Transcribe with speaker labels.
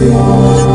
Speaker 1: Música